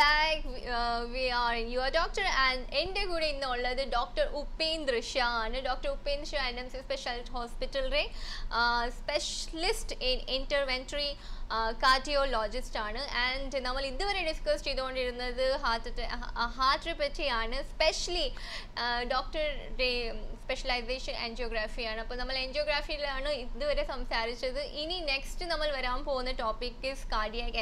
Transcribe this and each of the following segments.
Back we are in your doctor and എന്റെ കൂടെ ഇന്നുള്ളത് ഡോക്ടർ ഉപേന്ദ്ര ഷാ ആണ്. Doctor Upendra Shah N M C speciality ഹോസ്പിറ്റലിലെ സ്പെഷ്യലിസ്റ്റ് ഇൻ ഇന്റർവെൻട്രി കാർഡിയോളജിസ്റ്റ് ആണ്. And നമ്മൾ ഇതുവരെ ഡിസ്കസ് ചെയ്തുകൊണ്ടിരുന്നത് ഹാർട്ട് ഹാർട്ടിനെ പറ്റിയാണ്. സ്പെഷ്യലി ഡോക്ടറുടെ സ്പെഷ്യലൈസേഷൻ എൻജിയോഗ്രാഫിയാണ് അപ്പോൾ നമ്മൾ എൻജിയോഗ്രാഫിയിലാണ് ഇതുവരെ സംസാരിച്ചത്. ഇനി നെക്സ്റ്റ് നമ്മൾ വരാൻ പോകുന്ന topic is cardiac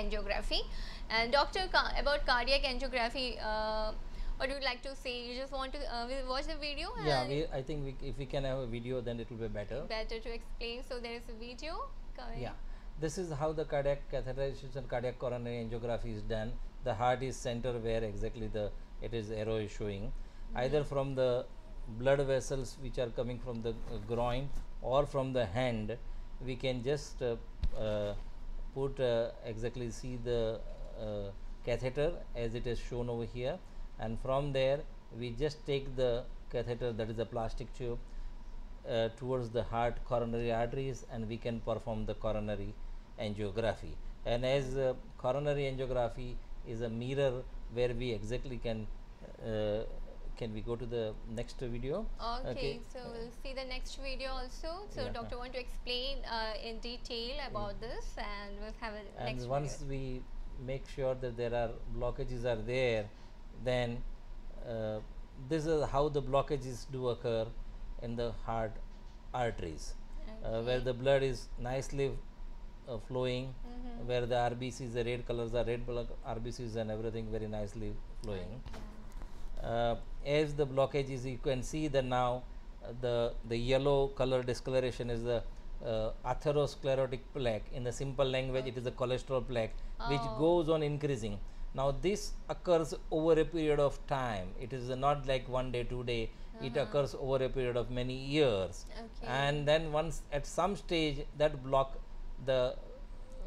And doctor, about cardiac angiography, uh, what do you like to say? You just want to uh, watch the video? yeah, we, I think we, if we can have a video, then it will be better. Better to explain. So there is a video. coming. Yeah. This is how the cardiac catheterization, cardiac coronary angiography is done. The heart is center where exactly the it is arrow is showing, mm -hmm. either from the blood vessels which are coming from the uh, groin or from the hand. We can just uh, uh put uh, exactly see the catheter as it is shown over here, and from there we just take the catheter that is a plastic tube uh, towards the heart coronary arteries and we can perform the coronary angiography and as uh, coronary angiography is a mirror where we exactly can uh, can we go to the next video Okay, so we'll see the next video also. So Yeah. doctor want to explain uh, in detail about this, and we'll have a and next once video. we make sure that there are blockages are there then uh, this is how the blockages do occur in the heart arteries uh, where the blood is nicely uh, flowing where the rbcs the red colors are red blood rbcs and everything very nicely flowing. Uh, as the blockage is you can see that now uh, the the yellow color discoloration is the uh, atherosclerotic plaque. In the simple language it is the cholesterol plaque which Oh. goes on increasing. Now this occurs over a period of time. It is not like one day two day. It occurs over a period of many years. Okay. and then once at some stage that block the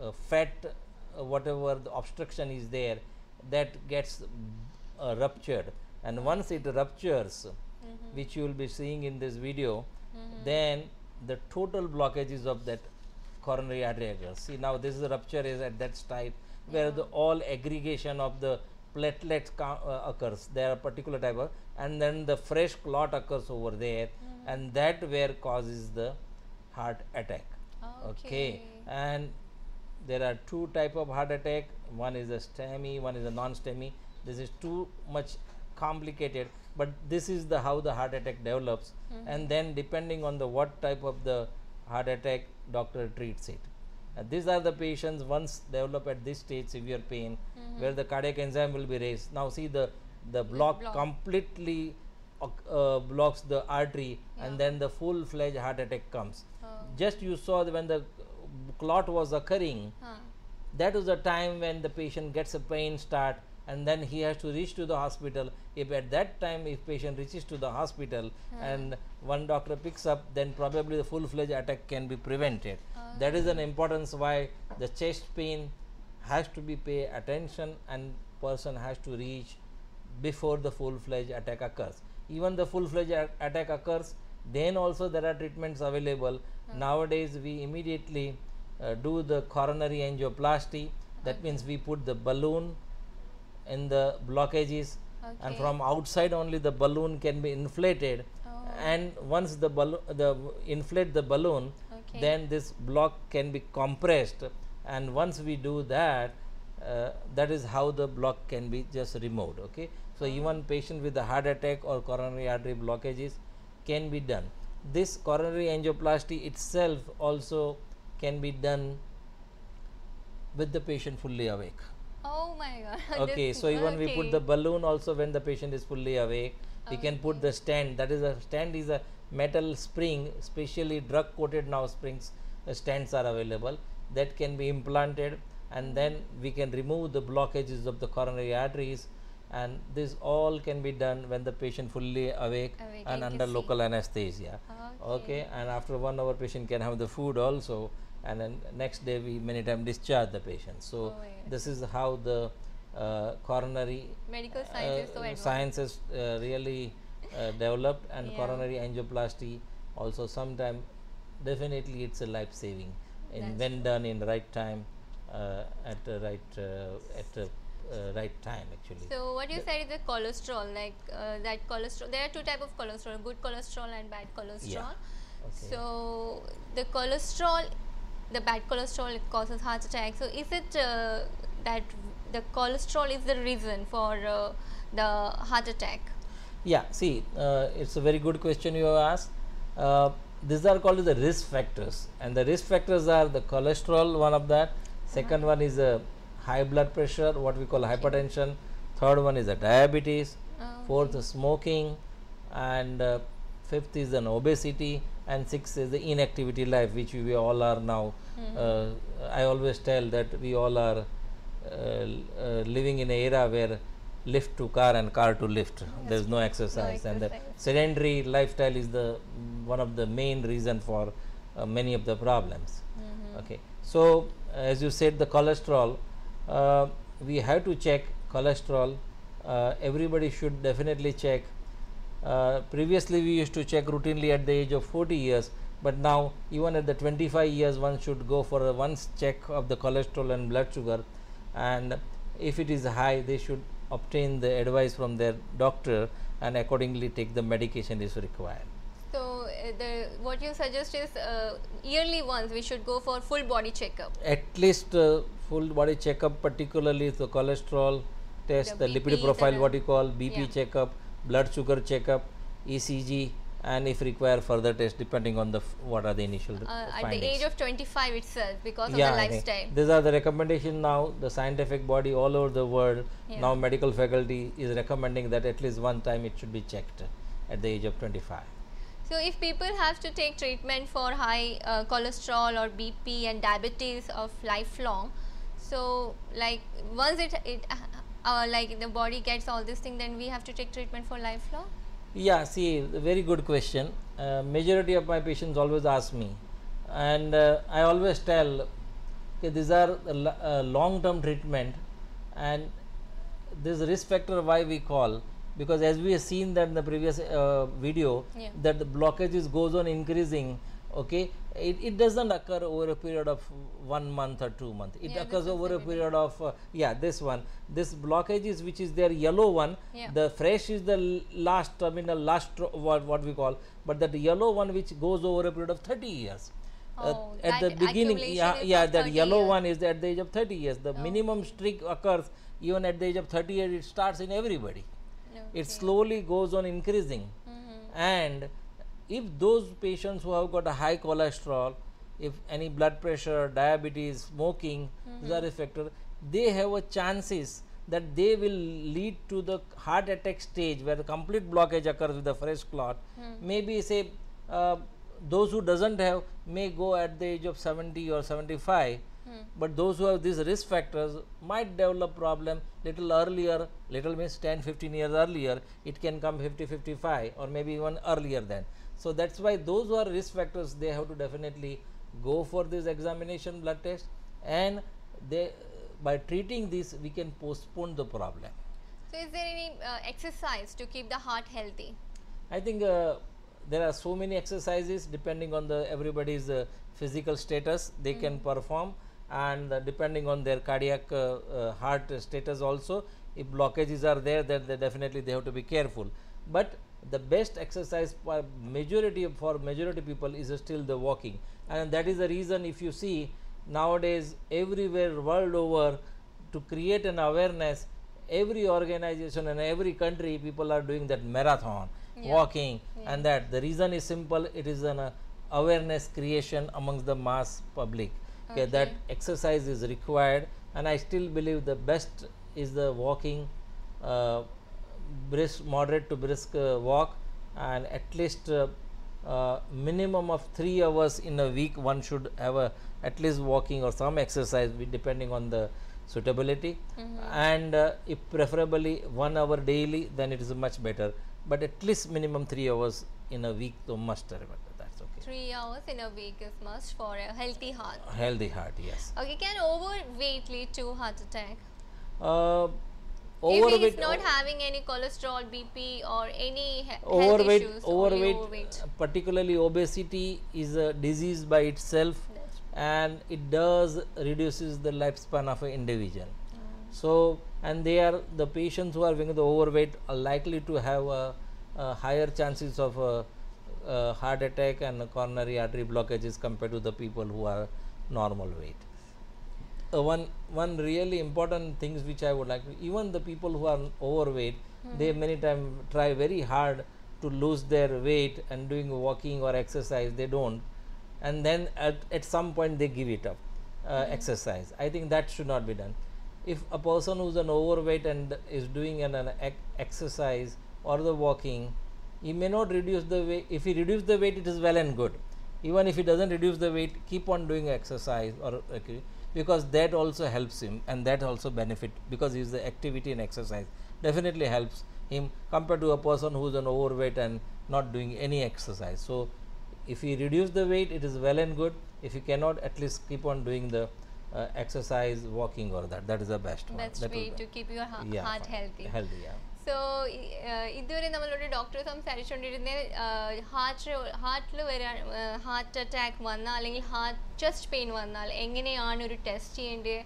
uh, fat uh, whatever the obstruction is there that gets uh, ruptured. And once it ruptures which you will be seeing in this video then the total blockages of that coronary artery occurs see now this is the rupture is at that site where the all aggregation of the platelets uh, occurs. There are particular type of and then the fresh clot occurs over there and that where causes the heart attack. Okay. And there are two type of heart attack. One is a STEMI one is a non-STEMI this is too much complicated but this is the how the heart attack develops. Mm-hmm. And then depending on the what type of the heart attack doctor treats it. And these are the patients once develop at this stage severe pain mm-hmm. where the cardiac enzyme will be raised. Now see the the block block. completely uh, uh, blocks the artery and then the full fledged heart attack comes. Oh. just you saw when the clot was occurring Huh. that was the time when the patient gets a pain start and then he has to reach to the hospital. If at that time if patient reaches to the hospital and one doctor picks up then probably the full fledged attack can be prevented. That is an importance why the chest pain has to be pay attention and person has to reach before the full fledged attack occurs. Even the full fledged attack occurs then also there are treatments available. Nowadays we immediately uh, do the coronary angioplasty. That means we put the balloon in the blockages and from outside only the balloon can be inflated. Oh. and once the balloon the inflate the balloon Okay. then this block can be compressed. And once we do that uh, that is how the block can be just removed okay? So even patient with a heart attack or coronary artery blockages can be done. This coronary angioplasty itself also can be done with the patient fully awake Oh my god. okay so even we put the balloon also when the patient is fully awake we can put the stent. That is a stent is a metal spring specially drug coated now springs uh, stents are available. That can be implanted and then we can remove the blockages of the coronary arteries and this all can be done when the patient fully awake Awake, and under local anesthesia. Okay and after one hour patient can have the food also and then next day we many times discharge the patient so Oh, yes. this is how the uh, coronary Medical science is so uh, uh, really uh, developed and Yeah. coronary angioplasty also sometime definitely it's a life saving in when done in right time uh, at the right uh, at uh, right time actually. So what you said is the cholesterol, like uh, that cholesterol. There are two type of cholesterol: good cholesterol and bad cholesterol. Okay. So the cholesterol, the bad cholesterol, it causes heart attack. So is it uh, that the cholesterol is the reason for uh, the heart attack? Yeah, see, uh, it's a very good question you have asked. Uh, these are called the risk factors, and the risk factors are the cholesterol, one of that. 2nd one is a high blood pressure, what we call hypertension. Third one is a diabetes. Fourth, is smoking, and uh, fifth is an obesity, and six is the inactivity life, which we all are now. Uh, I always tell that we all are uh, uh, living in an era where lift to car and car to lift. There is no exercise, and the sedentary lifestyle is the one of the main reason for uh, many of the problems. Okay, so as you said, the cholesterol, uh, we have to check cholesterol. Uh, everybody should definitely check. Uh, previously, we used to check routinely at the age of 40 years, but now even at the 25 years, one should go for a once check of the cholesterol and blood sugar, and if it is high, they should obtain the advice from their doctor and accordingly take the medication is required. So uh, the what you suggest is uh, yearly once we should go for full body checkup. at least uh, full body checkup particularly the cholesterol test The the, lipid profile what you call bp yeah. checkup blood sugar checkup ecg and if require further test depending on the f- what are the initial Uh, at the age of 25 itself because of the lifestyle. these are the recommendation now the scientific body all over the world Yeah. now medical faculty is recommending that at least one time it should be checked at the age of 25 So if people have to take treatment for high uh, cholesterol or BP and diabetes of lifelong, so like once it it uh, like the body gets all this thing, then we have to take treatment for lifelong. Yeah, see, very good question. Uh, majority of my patients always ask me, and uh, I always tell, okay, these are uh, long-term treatment, and this risk factor why we call because as we have seen that in the previous uh, video Yeah. that the blockages goes on increasing. Okay, it, it doesn't occur over a period of one month or two months. It Yeah, occurs over a period of uh, yeah this one. This blockage is which is their yellow one Yeah. the fresh is the last terminal last what, what we call but that yellow one which goes over a period of 30 years. Uh, Oh, at the beginning yeah yeah that yellow years. one is at the age of 30 years. The minimum streak occurs even at the age of 30 years it starts in everybody. It slowly goes on increasing. And if those patients who have got a high cholesterol if any blood pressure diabetes smoking mm-hmm. these are a factor they have a chances that they will lead to the heart attack stage where the complete blockage occurs with the fresh clot hmm. maybe say uh, those who doesn't have may go at the age of 70 or 75 hmm. but those who have these risk factors might develop problem little earlier little means 10 15 years earlier it can come 50 55 or maybe even earlier than so that's why those who are risk factors they have to definitely go for this examination blood test. And they by treating this we can postpone the problem. So is there any uh, exercise to keep the heart healthy? I think uh, there are so many exercises depending on the everybody's uh, physical status they can perform. And uh, depending on their cardiac uh, uh, heart status also if blockages are there then they definitely they have to be careful. But the best exercise for majority for majority people is still the walking. And that is the reason if you see nowadays everywhere world over to create an awareness every organization and every country people are doing that marathon walking and that. The reason is simple. It is an uh, awareness creation amongst the mass public. Okay, that exercise is required. And i still believe the best is the walking uh, brisk moderate to brisk uh, walk and at least uh, uh, minimum of 3 hours in a week one should have a at least walking or some exercise depending on the suitability. And uh, if preferably 1 hour daily then it is much better. But at least minimum 3 hours in a week so must remember that's okay. Three hours in a week is must for a healthy heart. healthy heart yes. Okay, can overweight lead to heart attack? uh, if he is not having any cholesterol, BP, or any he- health overweight issues, overweight, overweight. particularly obesity is a disease by itself That's and it does reduces the lifespan of an individual mm. So, and they are the patients who are with the overweight are likely to have a, a higher chances of a, a heart attack and coronary artery blockages compared to the people who are normal weight. Uh, one one really important things which I would like to even the people who are overweight they many time try very hard to lose their weight and doing walking or exercise they don't. And then at, at some point they give it up uh, exercise. I think that should not be done. If a person who's an overweight and is doing an, an ec- exercise or the walking he may not reduce the weight. If he reduce the weight it is well and good. Even if he doesn't reduce the weight keep on doing exercise or okay, because that also helps him and that also benefit because he is the activity and exercise definitely helps him compared to a person who is an overweight and not doing any exercise. So if he reduce the weight it is well and good. If he cannot at least keep on doing the uh, exercise walking or that that is the best one. Best That will way to keep your ha- yeah, heart healthy. healthy yeah so ഇതുവരെ നമ്മളോട് doctor സംസാരിച്ചുകൊണ്ടിരുന്ന heart ഹാർട്ടിൽ വരാൻ heart attack വന്നാൽ അല്ലെങ്കിൽ heart chest pain വന്നാൽ എങ്ങനെയാണ് ഒരു test ചെയ്യേണ്ടത്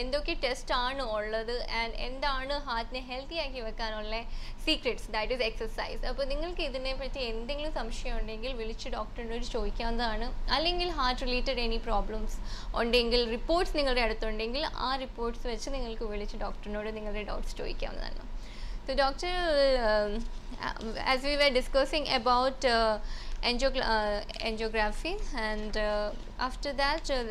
എന്തൊക്കെ ടെസ്റ്റ് ആണ് ഉള്ളത് ആൻഡ് എന്താണ് ഹാർട്ടിനെ ഹെൽത്തി ആക്കി വെക്കാനുള്ള സീക്രറ്റ്സ് ദാറ്റ് ഈസ് എക്സസൈസ് അപ്പോൾ നിങ്ങൾക്ക് ഇതിനെപ്പറ്റി എന്തെങ്കിലും സംശയം ഉണ്ടെങ്കിൽ വിളിച്ച് ഡോക്ടറിനോട് ചോദിക്കാവുന്നതാണ്. അല്ലെങ്കിൽ ഹാർട്ട് റിലേറ്റഡ് എനി പ്രോബ്ലംസ് ഉണ്ടെങ്കിൽ റിപ്പോർട്ട്സ് നിങ്ങളുടെ അടുത്തുണ്ടെങ്കിൽ ആ റിപ്പോർട്ട്സ് വെച്ച് നിങ്ങൾക്ക് വിളിച്ച് ഡോക്ടറിനോട് നിങ്ങളുടെ ഡൗട്ട്സ് ചോദിക്കാവുന്നതാണ്. So, doctor, um, uh, as we were discussing about uh, uh, angiography, and uh, after that, uh,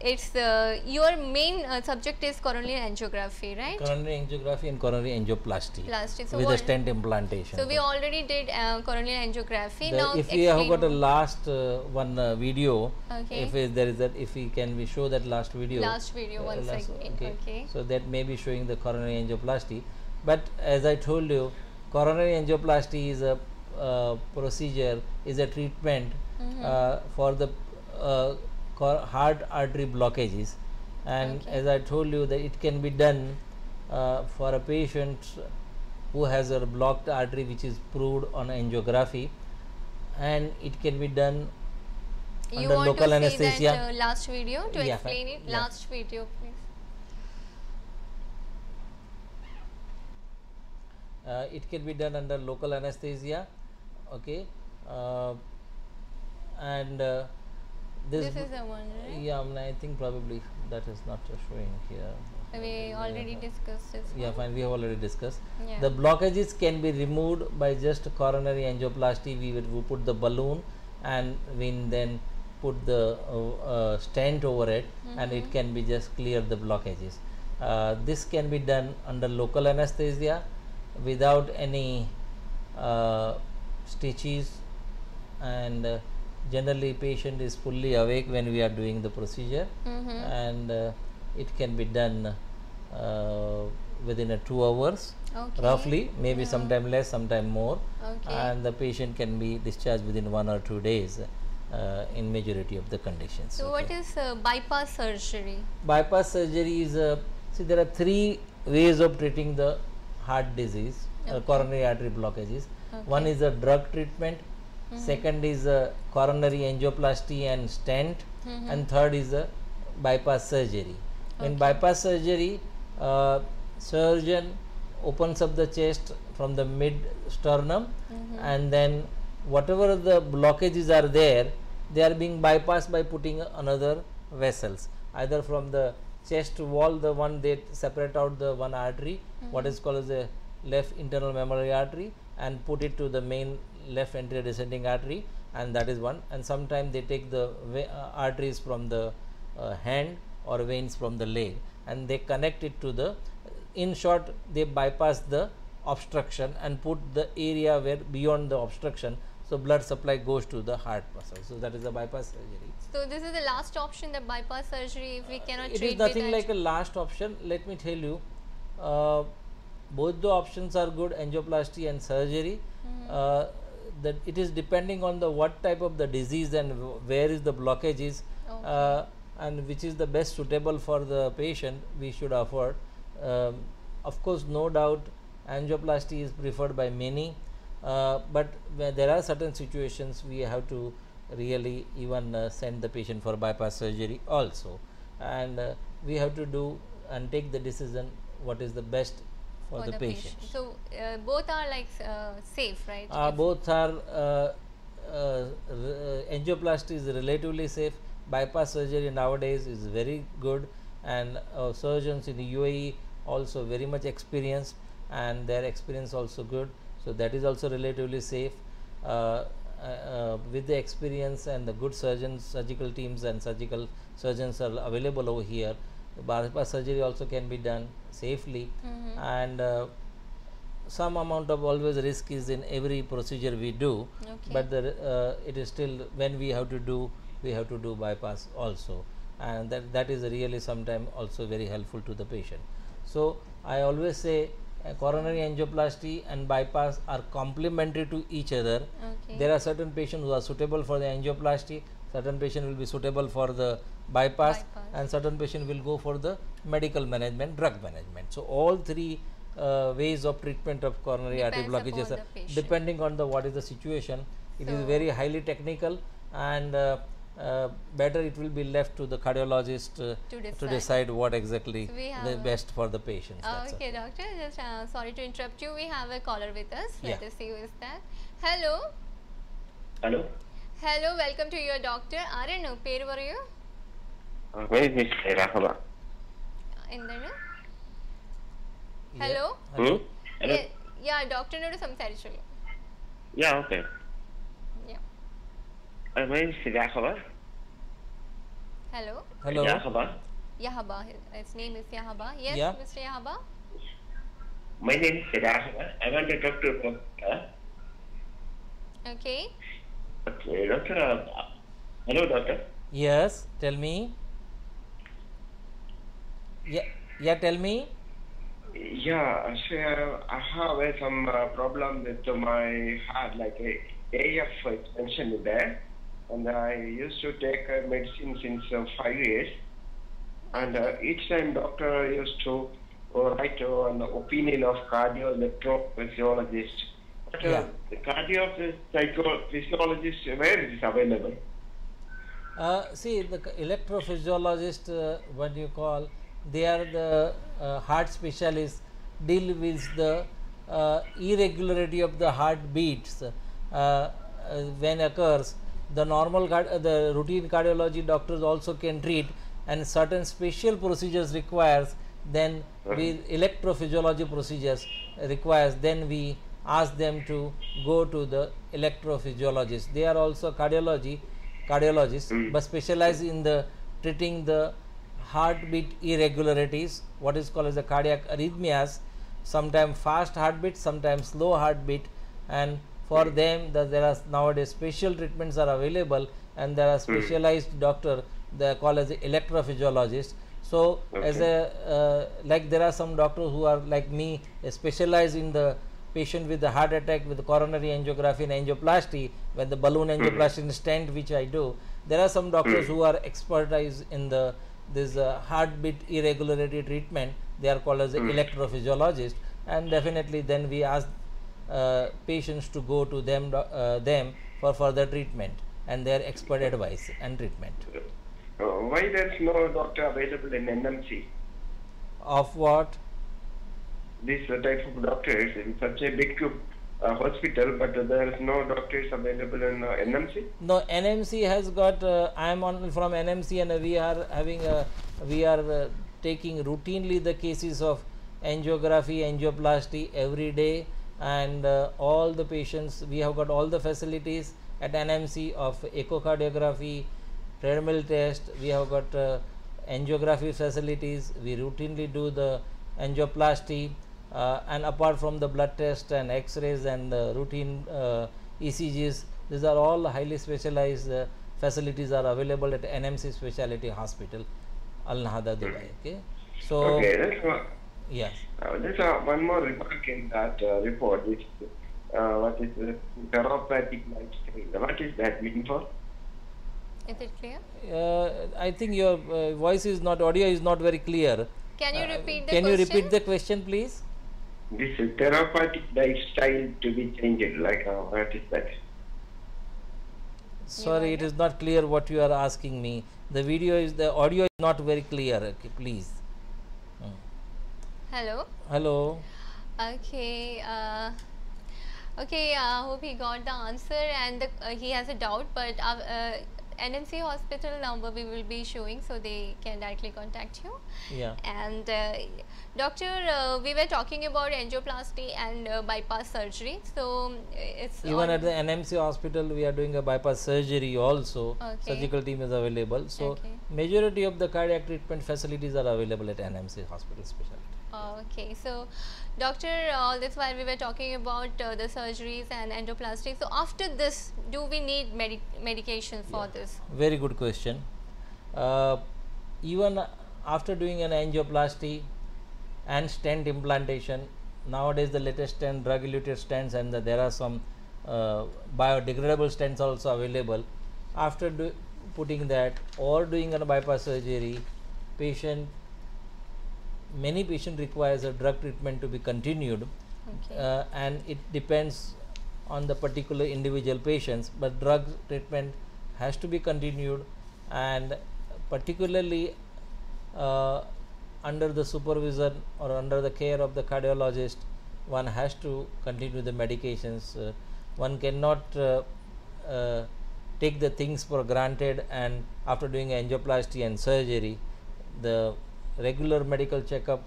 it's uh, your main uh, subject is coronary angiography, right? coronary angiography and coronary angioplasty Plastic. So, with a stent implantation so we already did uh, coronary angiography. The- now, if we have got a last uh, one uh, video Okay. if it- there is that if we can we show that last video Last video once again, okay. so that may be showing the coronary angioplasty but as i told you coronary angioplasty is a uh, procedure is a treatment Mm-hmm. uh, for the uh, heart artery blockages and Okay. as i told you that it can be done uh, for a patient who has a blocked artery which is proved on angiography and it can be done you under local anesthesia. uh, last video to Yeah, explain it? Yeah. Last video, please. Uh, it can be done under local anesthesia okay? Uh, and uh, this, This is the one, right? yeah I, mean, I think probably that is not showing here. We already discussed this. yeah fine we have already discussed. Yeah. the blockages can be removed by just coronary angioplasty. We will we put the balloon and we then put the uh, uh, stent over it and it can be just clear the blockages. Uh, this can be done under local anesthesia without any uh, stitches and uh, generally patient is fully awake when we are doing the procedure Mhm. and uh, it can be done uh, within a 2 hours Okay. roughly maybe sometime less sometime more Okay. and the patient can be discharged within one or two days uh, in majority of the conditions So, what is uh, bypass surgery? bypass surgery is a see there are three ways of treating the heart disease uh, Okay. coronary artery blockages one is a drug treatment second is a coronary angioplasty and stent Mhm. and third is a bypass surgery in bypass surgery uh, surgeon opens up the chest from the mid sternum Mhm. and then whatever the blockages are there they are being bypassed by putting another vessels either from the chest wall the one that separate out the one artery what is called as the left internal mammary artery and put it to the main left anterior descending artery and that is one. And sometimes they take the ve- uh, arteries from the uh, hand or veins from the leg and they connect it to the in short they bypass the obstruction and put the area where beyond the obstruction so blood supply goes to the heart muscle. So that is the bypass surgery. So, this is the last option, the bypass surgery, if we cannot it treat is nothing like a last option. Let me tell you uh, both the options are good angioplasty and surgery. Uh, that it is depending on the what type of the disease and where is the blockage is uh, and which is the best suitable for the patient we should afford um, of course no doubt angioplasty is preferred by many. uh, but where there are certain situations we have to really even uh, send the patient for bypass surgery also and uh, we have to do and take the decision what is the best for, the, patient. So uh, both are like uh, safe, right? Uh, both are uh, uh, uh, angioplasty is relatively safe. Bypass surgery nowadays is very good, and uh, surgeons in the UAE also very much experienced, and their experience also good. So that is also relatively safe. Uh, uh, uh, with the experience and the good surgeons, surgical teams, and surgical surgeons are available over here. Bypass surgery also can be done safely, Mhm. and uh, some amount of always risk is in every procedure we do Okay. but the uh, it is still when we have to do we have to do bypass also and that that is really sometimes also very helpful to the patient so i always say uh, coronary angioplasty and bypass are complementary to each other okay. there are certain patients who are suitable for the angioplasty certain patient will be suitable for the bypass, Bypass. and certain patient will go for the medical management drug management so all three uh, ways of treatment of coronary artery Depends blockages are depending on the what is the situation it is So- very highly technical and uh, better it will be left to the cardiologist uh, To to decide. decide what exactly So we the have- best for the patients Uh, that's all. okay, doctor. Just uh, sorry to interrupt you. We have a caller with us. Let Yeah. us see who is that. Hello. Hello, Hello. Welcome to your doctor. ആരാണ് പേര് പറയൂ uh, my name is Rahama. എന്താണ് Yeah. Hello? Hello? Hmm? Hello? യാ ഡോക്ടറിനോട് സംസാരിച്ചോളൂ Yeah, okay. Yeah. Uh, my name is Rahama. Hello. hello Yahaba. Yahaba. His name is Yahaba. Yes, Yeah. Mr. Yahaba. My name is Yahaba. I want to talk to doctor. Okay. Okay, doctor. Uh, hello, doctor. yes tell me yeah yeah tell me Yeah, so uh, I have uh, some uh, problem with my heart, like uh, AF is mentioned there, and I used to take uh, medicine since uh, five years, and uh, each time doctor used to uh, write uh, an opinion of cardio electrophysiologist. But Yeah. the cardio physiologist, where is it available? Uh, see, the electrophysiologist, uh, what you call, they are the uh, heart specialists, deal with the uh, irregularity of the heartbeats uh, uh, when occurs. The normal, uh, the routine cardiology doctors also can treat, and certain special procedures requires. Then we electrophysiology procedures requires. Then we ask them to go to the electrophysiologist. They are also cardiology cardiologists but specialize in the treating the heartbeat irregularities what is called as the cardiac arrhythmias sometimes fast heartbeat sometimes slow heartbeat and for them the, there are nowadays special treatments are available and there are specialized doctor they are called as the electrophysiologist so as a uh, like there are some doctors who are like me uh, specialize in the patient with the heart attack with coronary angiography and angioplasty when the balloon angioplasty and stent which i do. There are some doctors who are expertise in the this uh, heartbeat irregularity treatment. They are called as the electrophysiologist and definitely then we ask patients to go to them uh, them for further treatment and their expert advice and treatment Uh, why there's no doctor available in NMC? of what This uh, type of doctors in such a big uh, hospital, but there is no doctors available in uh, NMC. No, NMC has got. Uh, I am on from NMC, and uh, we are having a. We are uh, taking routinely the cases of angiography, angioplasty every day, and uh, all the patients. We have got all the facilities at NMC of echocardiography, treadmill test. We have got uh, angiography facilities. We routinely do the angioplasty, uh, and apart from the blood test and X-rays and the routine uh, ECGs, these are all highly specialized uh, facilities are available at NMC Specialty Hospital, Al Nahda, Dubai. Okay, so Okay. Yes, Uh, there's uh, one more remark in that uh, report, which uh, what is uh, therapeutic lifestyle. What is that mean for? Is it clear? uh, I think your uh, voice is not audio is not very clear. Can you Uh, repeat the Can you repeat the question, please? This therapeutic lifestyle to be changed. Like uh, what is that? Sorry, it is not clear what you are asking me. The video is the audio is not very clear. Okay, please. Hello. Hello. Okay. Uh, okay. I hope he got the answer and the, uh, he has a doubt, but uh, uh, NMC hospital number we will be showing so they can directly contact you. Yeah. And uh, doctor, uh, we were talking about angioplasty and uh, bypass surgery. So um, it's Even at the NMC hospital, we are doing a bypass surgery also. Okay. Surgical team is available. So, Okay. majority of the cardiac treatment facilities are available at NMC hospital specialty. Okay, so doctor, all this while we were talking about uh, the surgeries and angioplasty. So after this, do we need medi- medication for Yeah. this? Very good question. Uh, even after doing an angioplasty and stent implantation, nowadays the latest stent, drug-eluted stents, and the, there are some uh, biodegradable stents also available. After do, putting that or doing a bypass surgery, patient many patient requires a drug treatment to be continued Okay. uh, and it depends on the particular individual patients but drug treatment has to be continued and particularly uh, under the supervision or under the care of the cardiologist one has to continue the medications uh, one cannot uh, uh, take the things for granted and after doing angioplasty and surgery the regular medical checkup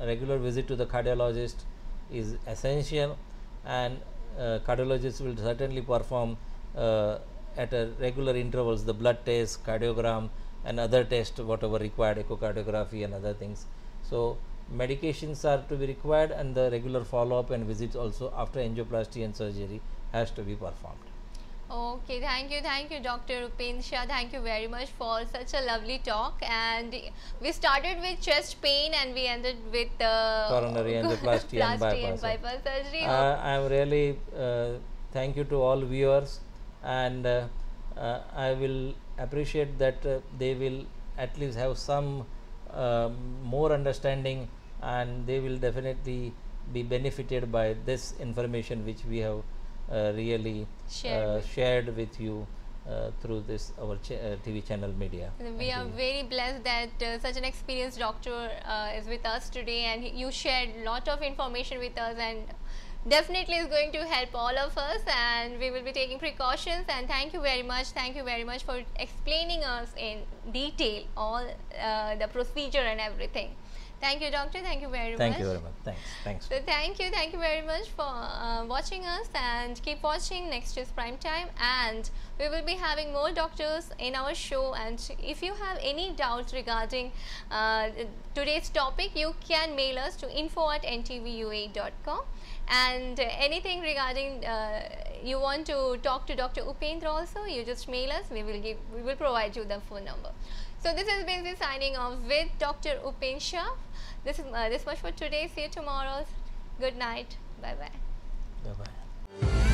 regular visit to the cardiologist is essential and uh, cardiologists will certainly perform uh, at a regular intervals the blood test cardiogram and other tests whatever required echocardiography and other things. So medications are to be required and the regular follow up and visits also after angioplasty and surgery has to be performed Okay, thank you, thank you, Dr. Upen Shah. Thank you very much for such a lovely talk. And we started with chest pain and we ended with uh, Coronary angioplasty and bypass. bypass surgery. Uh, I am really uh, thank you to all viewers, and uh, uh, I will appreciate that uh, they will at least have some more understanding, and they will definitely be benefited by this information which we have really Shared uh, with- shared with you uh, through this our ch- uh, TV channel media. We are you. very blessed that uh, such an experienced doctor uh, is with us today, and he- you shared lot of information with us, and definitely is going to help all of us. And we will be taking precautions. And thank you very much. Thank you very much for explaining us in detail all uh, the procedure and everything. Thank you, doctor. Thank you very Thank much. Thank you very much. Thanks. Thanks. So thank you, thank you very much for uh, watching us and keep watching next year's prime time and we will be having more doctors in our show and if you have any doubts regarding uh, today's topic you can mail us to info at ntvua.com and uh, anything regarding uh, you want to talk to Dr. Upendra also you just mail us we will give we will provide you the phone number. So this has been the signing off with Dr. Upen Shah. This is uh, this much for today. See you tomorrow. Good night. Bye bye. Bye bye.